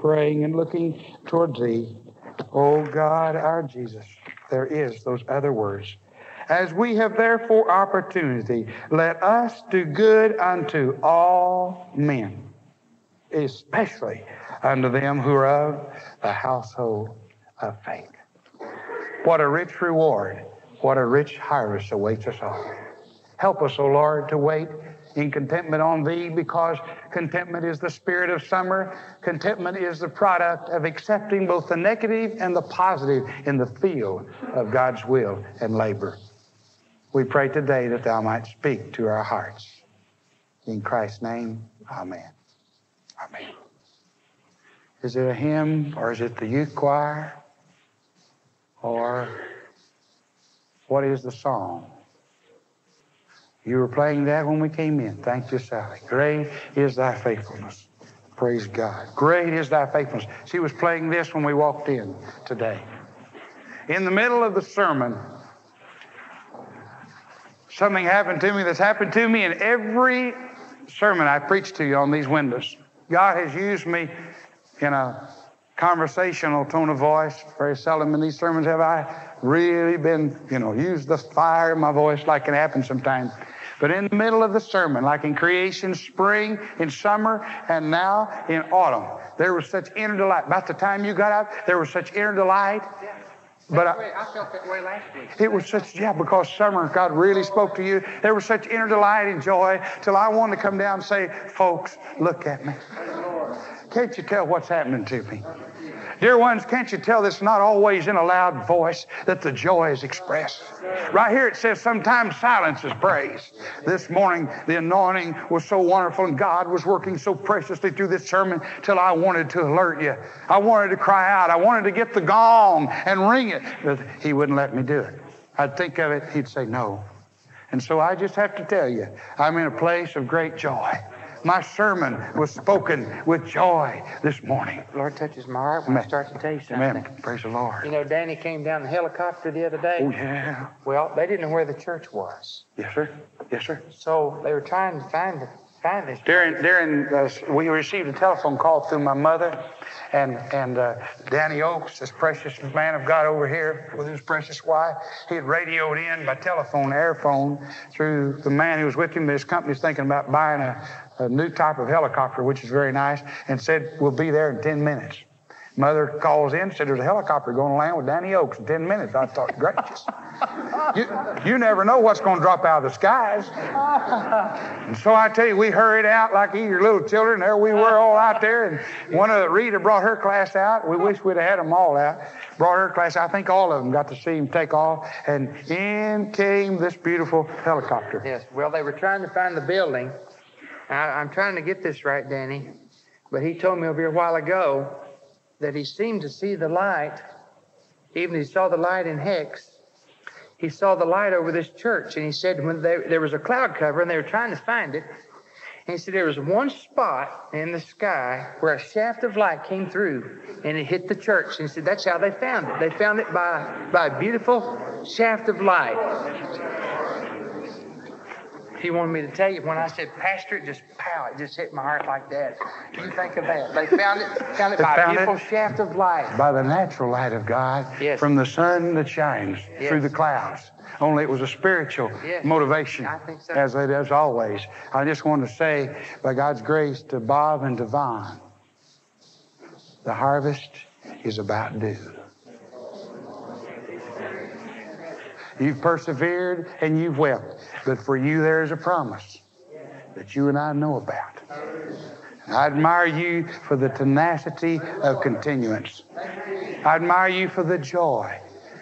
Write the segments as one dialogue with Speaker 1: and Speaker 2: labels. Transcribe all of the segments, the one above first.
Speaker 1: praying and looking toward thee. O God, our Jesus, there is those other words. As we have therefore opportunity, let us do good unto all men, especially unto them who are of the household of faith. What a rich reward, what a rich harvest awaits us all. Help us, O Lord, to wait in contentment on Thee because contentment is the spirit of summer. Contentment is the product of accepting both the negative and the positive in the field of God's will and labor. We pray today that Thou might speak to our hearts. In Christ's name, Amen. Amen. Is it a hymn or is it the youth choir? Or what is the song? You were playing that when we came in. Thank you, Sally. Great is thy faithfulness. Praise God. Great is thy faithfulness. She was playing this when we walked in today. In the middle of the sermon, something happened to me that's happened to me in every sermon I preach to you on these windows. God has used me in a conversational tone of voice. Very seldom in these sermons have I really been, you know, used the fire in my voice like it happens sometimes. But in the middle of the sermon, like in creation, spring, in summer, and now in autumn, there was such inner delight. About the time you got out, there was such inner delight.
Speaker 2: But I, I, felt that way last week.
Speaker 1: It was such, yeah, because summer, God really spoke to you. There was such inner delight and joy till I wanted to come down and say, folks, look at me. Can't you tell what's happening to me? Dear ones, can't you tell that's not always in a loud voice that the joy is expressed? Right here it says sometimes silence is praise. This morning the anointing was so wonderful and God was working so preciously through this sermon till I wanted to alert you. I wanted to cry out. I wanted to get the gong and ring it, but He wouldn't let me do it. I'd think of it, He'd say no. And so I just have to tell you, I'm in a place of great joy. My sermon was spoken with joy this morning.
Speaker 2: Lord touches my heart when
Speaker 1: Amen.
Speaker 2: I start to tell you something.
Speaker 1: Amen. Praise the Lord.
Speaker 2: You know, Danny came down the helicopter the other day.
Speaker 1: Oh, yeah.
Speaker 2: Well, they didn't know where the church was.
Speaker 1: Yes, sir. Yes, sir.
Speaker 2: So they were trying to find the,
Speaker 1: During, during uh, we received a telephone call through my mother and, and uh, Danny Oaks, this precious man of God over here with his precious wife. He had radioed in by telephone, airphone, through the man who was with him. His company's thinking about buying a, a new type of helicopter, which is very nice, and said, We'll be there in 10 minutes. Mother calls in, said, There's a helicopter going to land with Danny Oaks in 10 minutes. I thought, Gracious. You, you never know what's going to drop out of the skies. And so I tell you, we hurried out like eager little children. There we were all out there. And one of the, Rita brought her class out. We wish we'd have had them all out. Brought her class. I think all of them got to see him take off. And in came this beautiful helicopter.
Speaker 2: Yes. Well, they were trying to find the building. I, I'm trying to get this right, Danny. But he told me over here a while ago that he seemed to see the light. Even he saw the light in Hex. He saw the light over this church, and he said when they, there was a cloud cover and they were trying to find it, and he said there was one spot in the sky where a shaft of light came through and it hit the church. And he said that's how they found it. They found it by, by a beautiful shaft of light. He wanted me to tell you when I said, Pastor, it just pow, it just hit my heart like that. You think of that. They found it, found it
Speaker 1: They
Speaker 2: by
Speaker 1: found
Speaker 2: a beautiful shaft of light.
Speaker 1: By the natural light of God,
Speaker 2: Yes.
Speaker 1: from the sun that shines
Speaker 2: Yes.
Speaker 1: through the clouds. Only it was a spiritual
Speaker 2: Yes.
Speaker 1: motivation,
Speaker 2: I think so.
Speaker 1: as it is always. I just want to say, by God's grace, to Bob and to Vaughn, the harvest is about due. You've persevered and you've wept, but for you there is a promise that you and I know about. I admire you for the tenacity of continuance. I admire you for the joy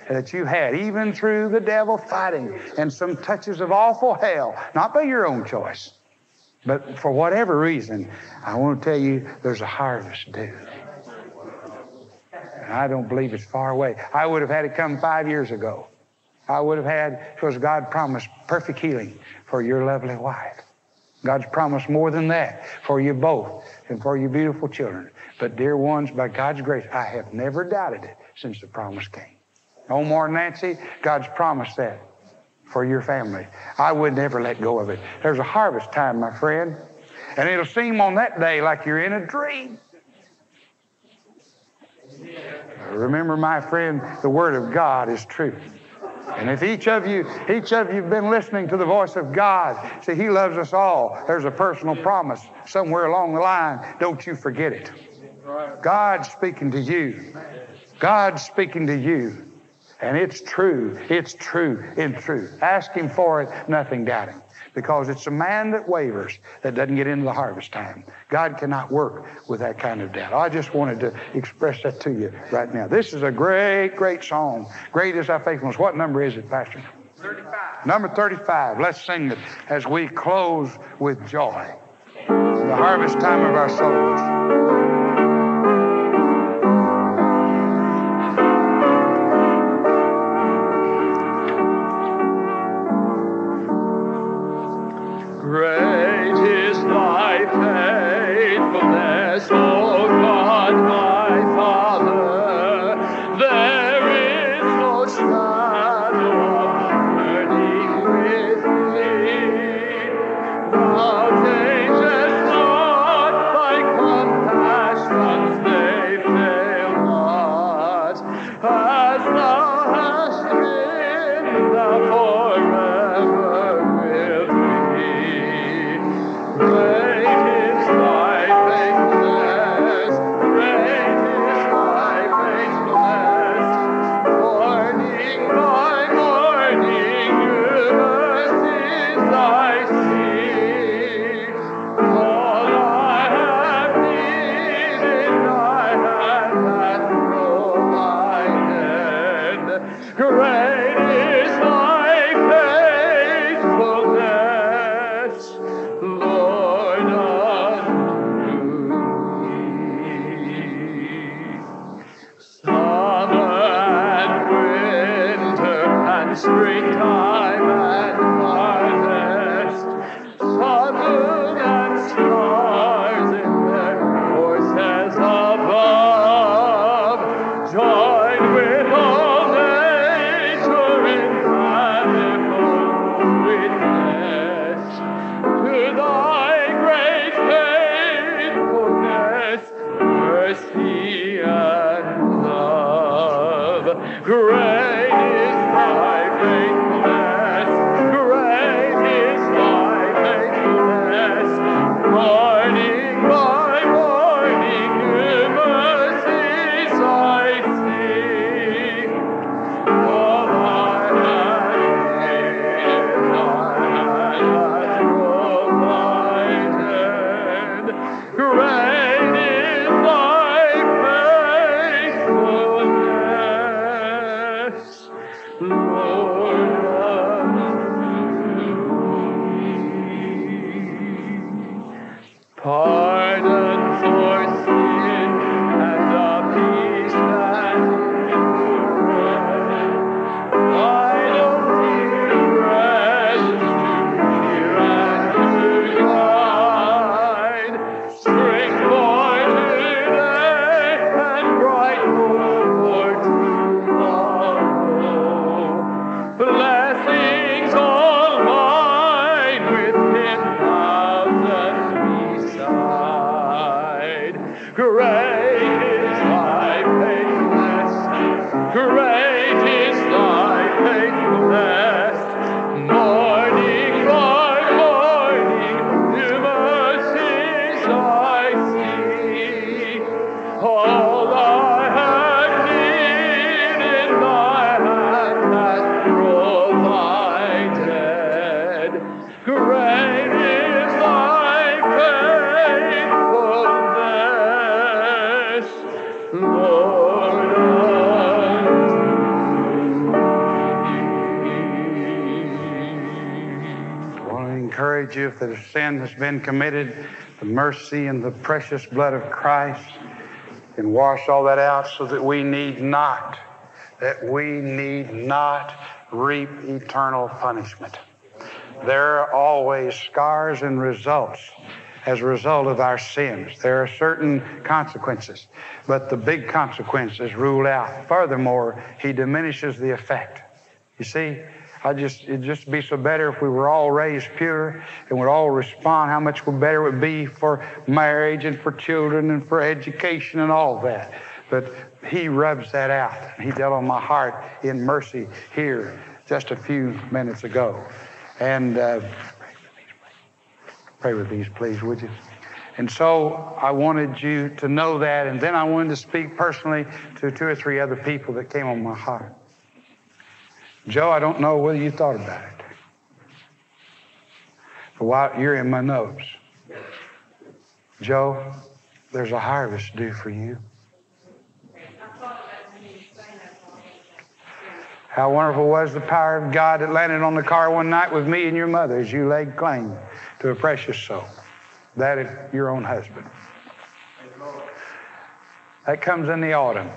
Speaker 1: that you've had, even through the devil fighting and some touches of awful hell, not by your own choice, but for whatever reason. I want to tell you there's a harvest due. And I don't believe it's far away. I would have had it come five years ago. I would have had, because God promised perfect healing for your lovely wife. God's promised more than that for you both and for your beautiful children. But, dear ones, by God's grace, I have never doubted it since the promise came. Omar and Nancy, God's promised that for your family. I would never let go of it. There's a harvest time, my friend, and it'll seem on that day like you're in a dream.
Speaker 3: Remember, my friend, the Word of God is truth. And if each of you, each of you have been listening to the voice of God, see, He loves us all. There's a personal promise somewhere along the line. Don't you forget it. God's speaking to you. God's speaking to you. And it's true. It's true in truth. Ask Him for it, nothing doubting. Because it's a man that wavers that doesn't get into the harvest time. God cannot work with that kind of doubt. I just wanted to express that to you right now. This is a great, great song. Great is our faithfulness. What number is it, Pastor? 35. Number 35. Let's sing it as we close with joy. The harvest time of our souls. straight time. Sin has been committed, the mercy and the precious blood of Christ can wash all that out so that we need not, that we need not reap eternal punishment. There are always scars and results as a result of our sins. There are certain consequences, but the big consequences rule out. Furthermore, he diminishes the effect. You see, I just it'd just be so better if we were all raised pure and would all respond. How much better it would be for marriage and for children and for education and all that.
Speaker 1: But he rubs that out. He dealt on my heart in mercy here just a few minutes ago. And uh, pray with these, please, would you? And so I wanted you to know that, and then I wanted to speak personally to two or three other people that came on my heart. Joe, I don't know whether you thought about it. But while you're in my notes, Joe, there's a harvest due for you. How wonderful was the power of God that landed on the car one night with me and your mother as you laid claim to a precious soul. That is your own husband. That comes in the autumn.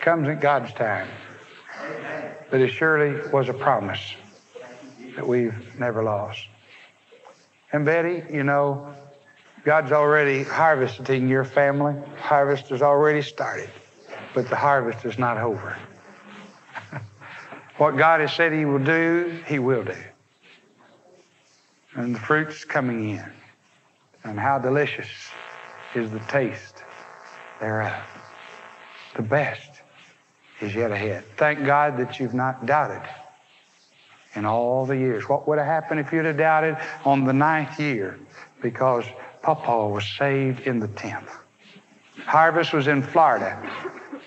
Speaker 1: Comes at God's time. But it surely was a promise that we've never lost. And Betty, you know, God's already harvesting your family. Harvest has already started, but the harvest is not over. what God has said He will do, He will do. And the fruit's coming in. And how delicious is the taste thereof. The best is yet ahead. Thank God that you've not doubted in all the years. What would have happened if you'd have doubted on the ninth year? Because Papa was saved in the tenth. Harvest was in Florida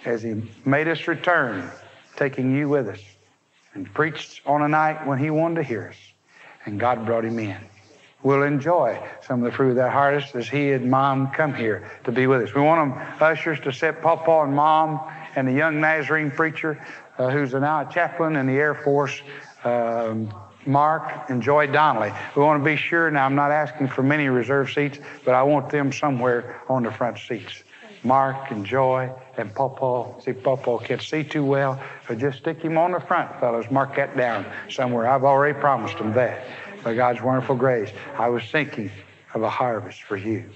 Speaker 1: as he made us return, taking you with us, and preached on a night when he wanted to hear us. And God brought him in. We'll enjoy some of the fruit of that harvest as he and mom come here to be with us. We want them ushers to set Papa and mom and the young Nazarene preacher uh, who's now a chaplain in the Air Force, um, Mark and Joy Donnelly. We want to be sure, now I'm not asking for many reserve seats, but I want them somewhere on the front seats. Mark and Joy and Papa. See, Papa can't see too well, so just stick him on the front, fellas. Mark that down somewhere. I've already promised him that. By God's wonderful grace, I was thinking of a harvest for you.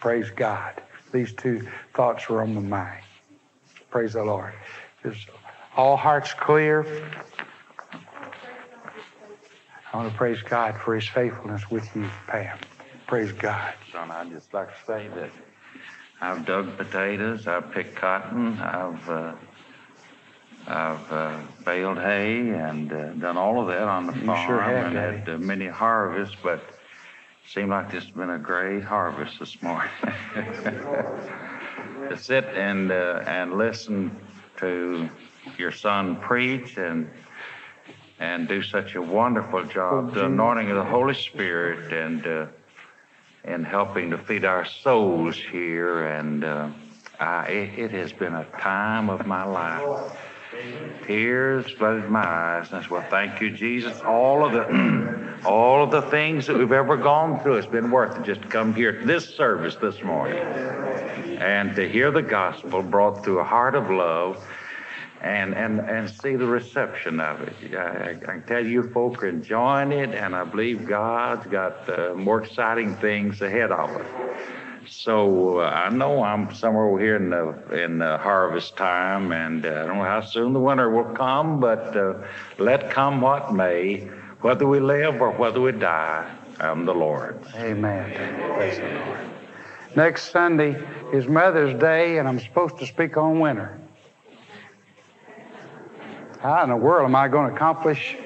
Speaker 1: Praise God. These two thoughts were on my mind. Praise the Lord. Is all hearts clear? I want to praise God for his faithfulness with you, Pam. Praise God.
Speaker 4: Son, I'd just like to say that I've dug potatoes, I've picked cotton, I've uh, I've uh, baled hay and uh, done all of that on the
Speaker 1: You
Speaker 4: farm
Speaker 1: sure have,
Speaker 4: and
Speaker 1: Daddy.
Speaker 4: had uh, many harvests, but seemed like this has been a great harvest this morning. to sit and uh, and listen to your son preach and and do such a wonderful job, the anointing of the Holy Spirit and uh, and helping to feed our souls here. And uh, I, it, it has been a time of my life. Tears flooded my eyes, and I said, "Well, thank you, Jesus. All of the, all of the things that we've ever gone through, it's been worth it just to come here to this service this morning, and to hear the gospel brought through a heart of love, and and and see the reception of it. I, I can tell you, folk are enjoying it, and I believe God's got uh, more exciting things ahead of us. So uh, I know I'm somewhere over here in the in the harvest time, and uh, I don't know how soon the winter will come, but uh, let come what may, whether we live or whether we die, I'm the Lord.
Speaker 1: Amen. Praise the Lord. Next Sunday is Mother's Day, and I'm supposed to speak on winter. How in the world am I going to accomplish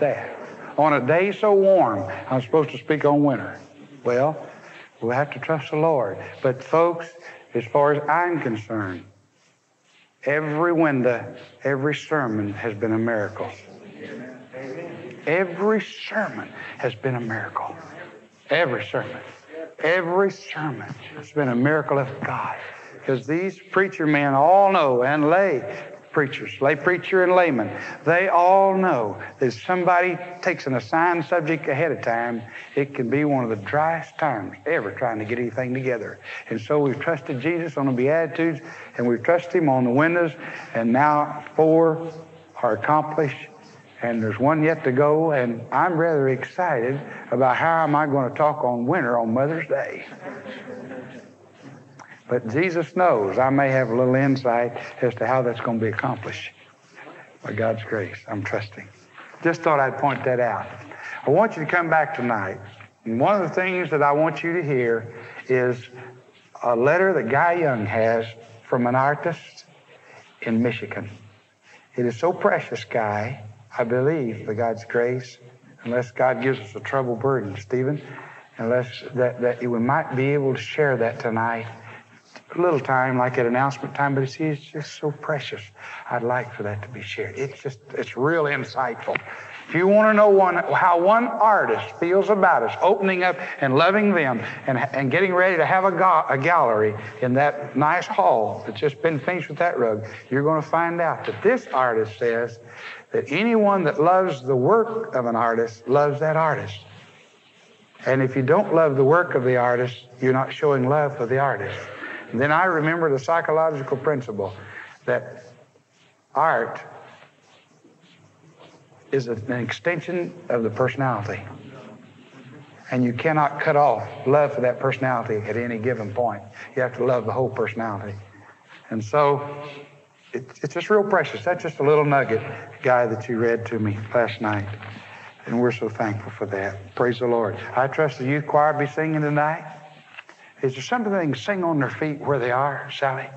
Speaker 1: that? On a day so warm, I'm supposed to speak on winter. Well, we'll have to trust the Lord. But, folks, as far as I'm concerned, every window, every sermon has been a miracle. Every sermon has been a miracle. Every sermon. Every sermon has been a miracle of God. Because these preacher men all know, and lay preachers, lay preacher and layman, they all know that if somebody takes an assigned subject ahead of time, it can be one of the driest times ever trying to get anything together. And so we've trusted Jesus on the Beatitudes, and we've trusted Him on the windows, and now four are accomplished and there's one yet to go, and I'm rather excited about how am I going to talk on winter on Mother's Day. But Jesus knows I may have a little insight as to how that's going to be accomplished. By God's grace, I'm trusting. Just thought I'd point that out. I want you to come back tonight. And one of the things that I want you to hear is a letter that Guy Young has from an artist in Michigan. It is so precious, Guy. I believe, by God's grace, unless God gives us a trouble burden, Stephen, unless that, that we might be able to share that tonight. A little time, like at announcement time, but see, it's just so precious. I'd like for that to be shared. It's just, it's real insightful. If you want to know one, how one artist feels about us, opening up and loving them and, and getting ready to have a, ga- a gallery in that nice hall that's just been finished with that rug, you're going to find out that this artist says that anyone that loves the work of an artist loves that artist. And if you don't love the work of the artist, you're not showing love for the artist. And then I remember the psychological principle that art is an extension of the personality. And you cannot cut off love for that personality at any given point. You have to love the whole personality. And so it, it's just real precious. That's just a little nugget, guy, that you read to me last night. And we're so thankful for that. Praise the Lord. I trust the youth choir be singing tonight. Is there something they can sing on their feet where they are, Sally?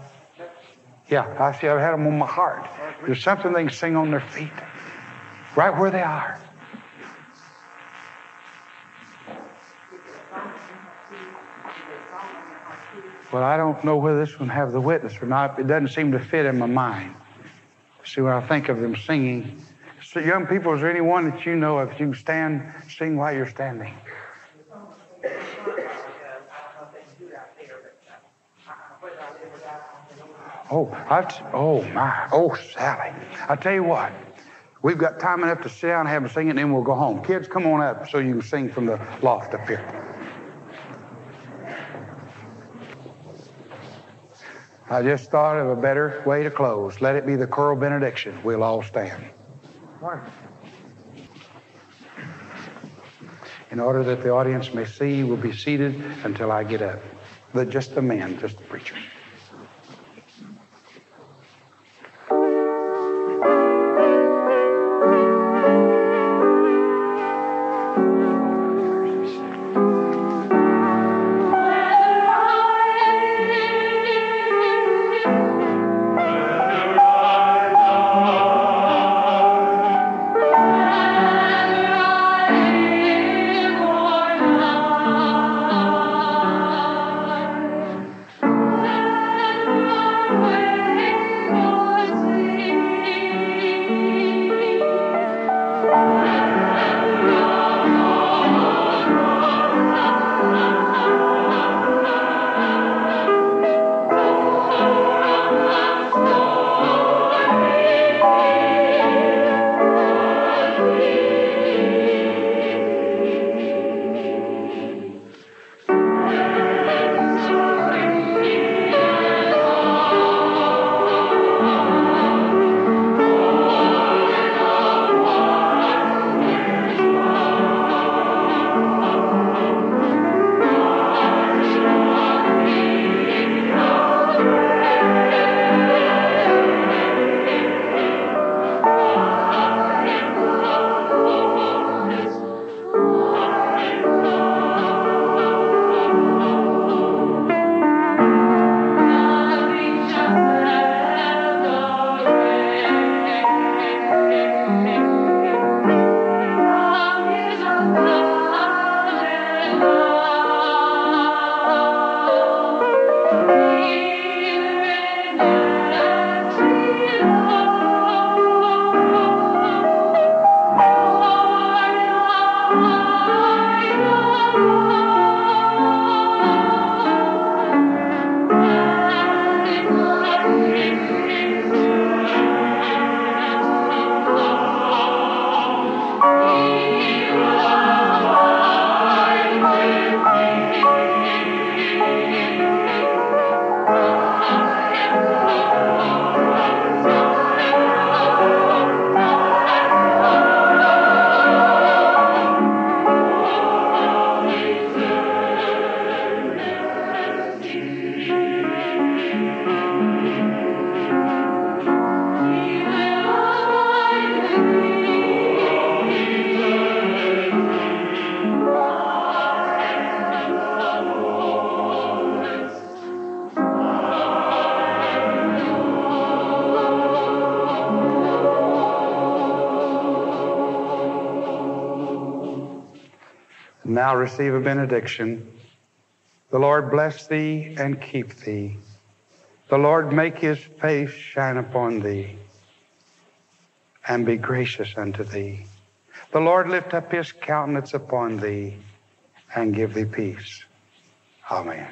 Speaker 1: Yeah, I see. I've had them on my heart. There's something they can sing on their feet, right where they are. Well, I don't know whether this one have the witness or not. It doesn't seem to fit in my mind. See, when I think of them singing, so young people, is there anyone that you know of you can stand, sing while you're standing? Oh, I've, oh my, oh Sally. I tell you what, we've got time enough to sit down and have them sing it, and then we'll go home. Kids, come on up so you can sing from the loft up here. I just thought of a better way to close. Let it be the choral benediction. We'll all stand. In order that the audience may see, we'll be seated until I get up. The, just the men, just the preachers. Now receive a benediction. The Lord bless thee and keep thee. The Lord make his face shine upon thee and be gracious unto thee. The Lord lift up his countenance upon thee and give thee peace. Amen.